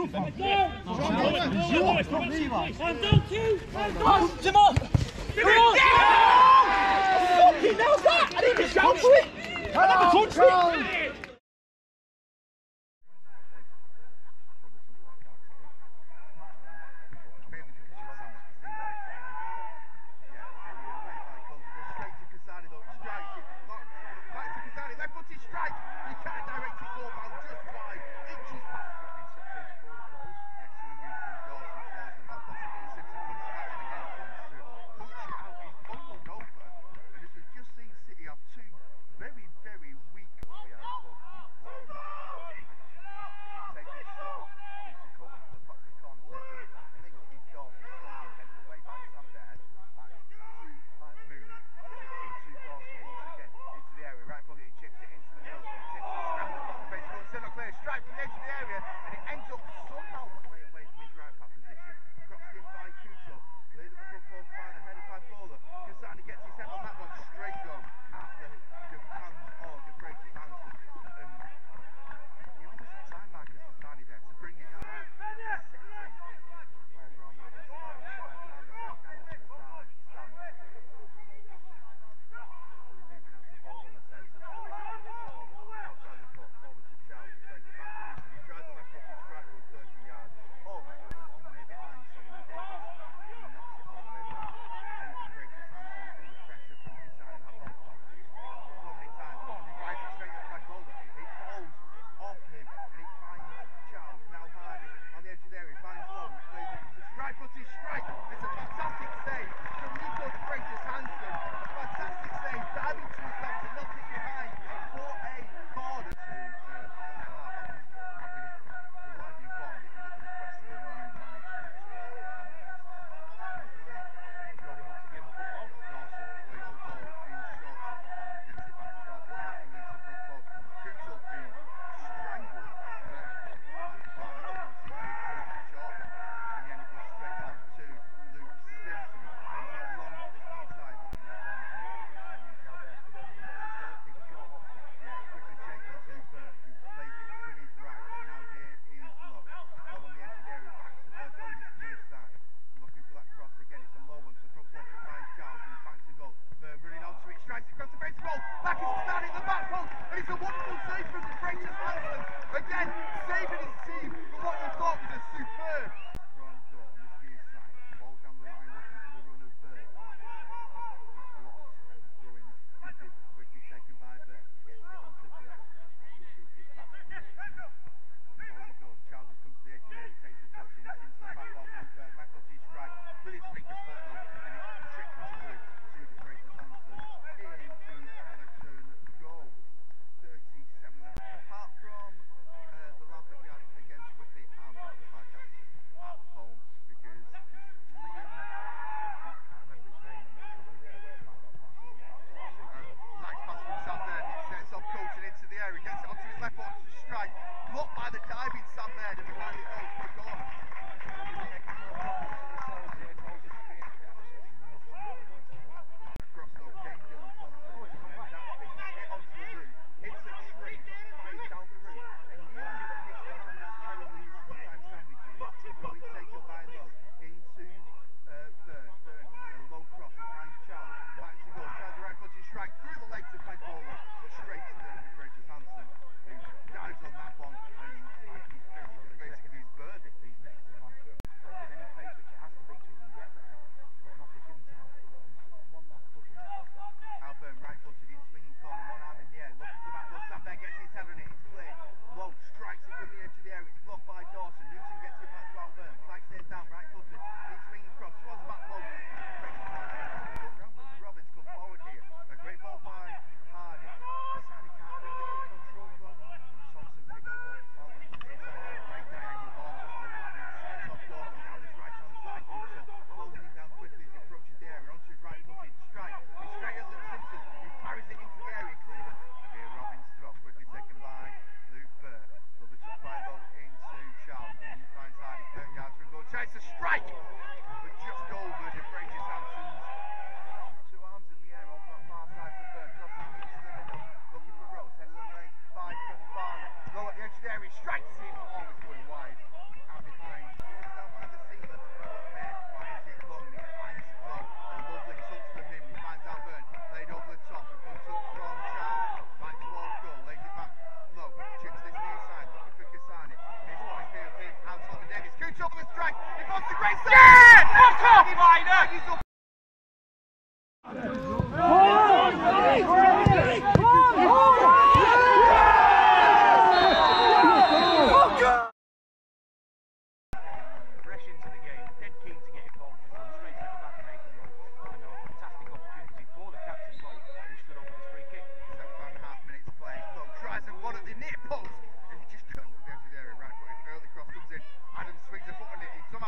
Come on! Come on! Fucking hell's that? I didn't even shout for it! I never touched it! such a great role. Back is the back post, and it's a wonderful save from the Francis Hansen. Again, saving his team from what you thought was a superb.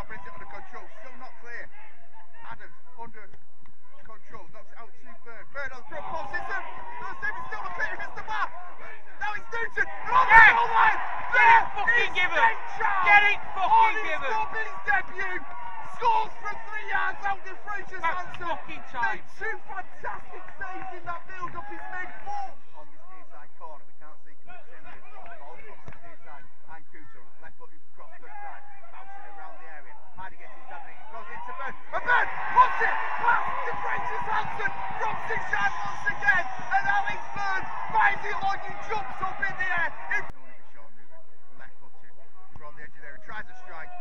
Foot on it. He somehow brings it under control. Still not clear. Adams under control. Knocks it out to Bird. Bird on through post. It's him. No, Steve is still not clear. Hits the bar. Now it's Newton. And on the Yeah. goal line. Get it fucking given. Get it fucking on his given. Debut. Scores from three yards out to Fraser's About answer. fucking time. Made two fantastic saves in that build-up. He's made four. On this near side corner, we can't see Kutembe. The ball comes to the near side. And Kuto, left foot cross the side, bouncing around the area. Hardy gets his hand in, it goes into Bird. And Bird puts it past to Fraser's Hanson from six yards once again. And Alex Bird finds it long. He jumps up in the air. Left footed from the edge of there. He tries to strike.